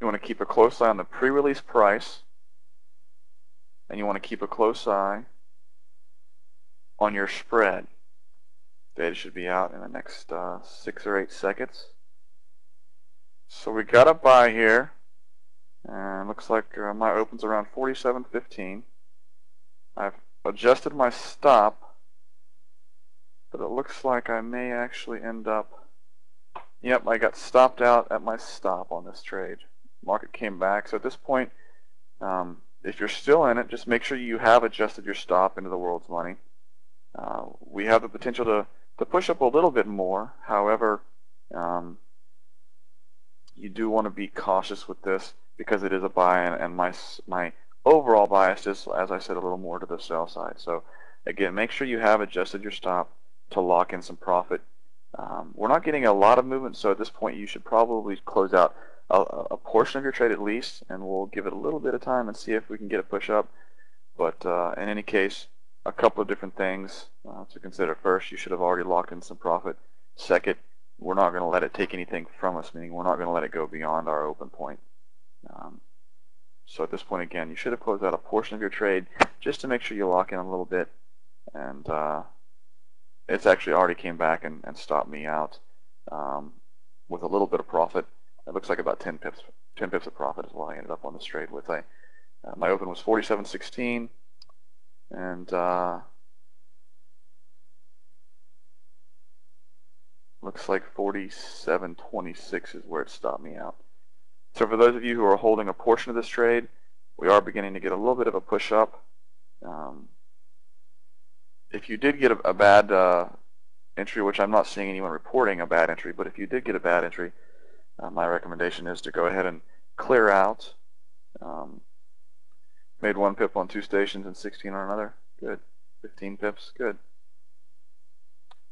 You want to keep a close eye on the pre-release price, and you want to keep a close eye on your spread. Data should be out in the next uh, six or eight seconds. So we got a buy here, and looks like uh, my opens around 47.15. I've adjusted my stop, but it looks like I may actually end up. Yep, I got stopped out at my stop on this trade. Market came back, so at this point, um, if you're still in it, just make sure you have adjusted your stop into the world's money. Uh, we have the potential to, to push up a little bit more. However, um, you do want to be cautious with this because it is a buy, and, and my my overall bias is, as I said, a little more to the sell side. So again, make sure you have adjusted your stop to lock in some profit. Um, we're not getting a lot of movement, so at this point you should probably close out a, a, portion of your trade at least, and we'll give it a little bit of time and see if we can get a push up. But uh, in any case, a couple of different things uh, to consider. First, you should have already locked in some profit. Second, we're not going to let it take anything from us, meaning we're not going to let it go beyond our open point. Um, so at this point, again, you should have closed out a portion of your trade just to make sure you lock in a little bit. And uh, it's actually already came back and, and stopped me out um, with a little bit of profit. Looks like about 10 pips, 10 pips of profit is what I ended up on this trade with. I, uh, my open was 47.16, and uh, looks like 47.26 is where it stopped me out. So for those of you who are holding a portion of this trade, we are beginning to get a little bit of a push up. Um, if you did get a, a bad uh, entry, which I'm not seeing anyone reporting a bad entry, but if you did get a bad entry, uh, my recommendation is to go ahead and clear out. Um, made one pip on two stations and 16 on another. Good. 15 pips. Good.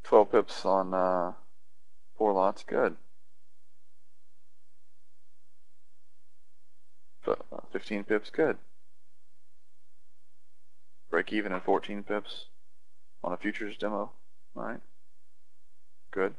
12 pips on uh, four lots. Good. Uh, 15 pips, good. Break even at 14 pips on a futures demo, alright? Good.